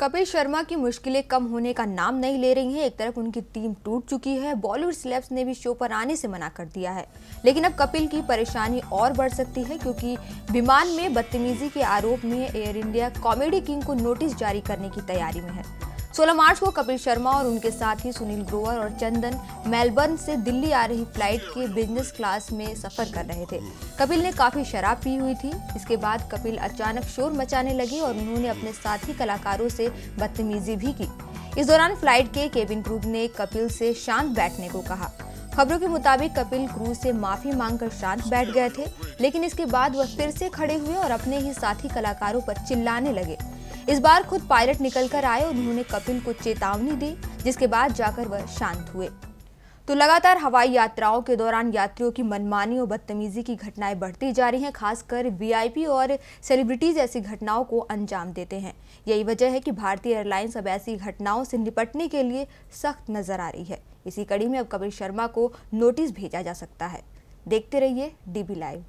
कपिल शर्मा की मुश्किलें कम होने का नाम नहीं ले रही हैं। एक तरफ़ उनकी टीम टूट चुकी है, बॉलीवुड स्लेब्स ने भी शो पर आने से मना कर दिया है। लेकिन अब कपिल की परेशानी और बढ़ सकती है, क्योंकि विमान में बदतमीजी के आरोप में एयर इंडिया कॉमेडी किंग को नोटिस जारी करने की तैयारी में है। 16 मार्च को कपिल शर्मा और उनके साथ सुनील ग्रोवर और चंदन मेलबर्न से दिल्ली आ रही फ़्लाइट के बिज़नेस क्लास में सफ़र कर रहे थे। कपिल ने काफ़ी शराब पी हुई थी। इसके बाद कपिल अचानक शोर मचाने लगे और उन्होंने अपने साथी कलाकारों से बदतमीजी भी की। इस दौरान फ़्लाइट के केबिन क्रू ने कपिल से शांत बैठने को कहा। खबरों के मुताबिक कपिल क्रूज से माफ़ी मांगकर शांत बैठ गए थे, लेकिन इसके बाद वह फिर से खड़े हुए और अपने ही साथी कलाकारों पर चिल्लाने लगे। इस बार खुद पायलट निकलकर आए, उन्होंने कपिल को चेतावनी दी, जिसके बाद जाकर वह शांत हुए। तो लगातार हवाई यात्राओं के दौरान यात्रियों की मनमानी और बदतमीजी की घटनाएँ बढ़ती जा रही हैं, खासकर वीआईपी और सेलिब्रिटीज ऐसी घटनाओं को अंजाम देते हैं। यही वजह है कि भारतीय एयरलाइंस अब ऐसी घटनाओं से निपटने के लिए सख्त नज़र आ रही है। इसी कड़ी में अब कपिल शर्मा को नोटिस भेजा जा सकता है। देखते रहिए डीबी लाइव।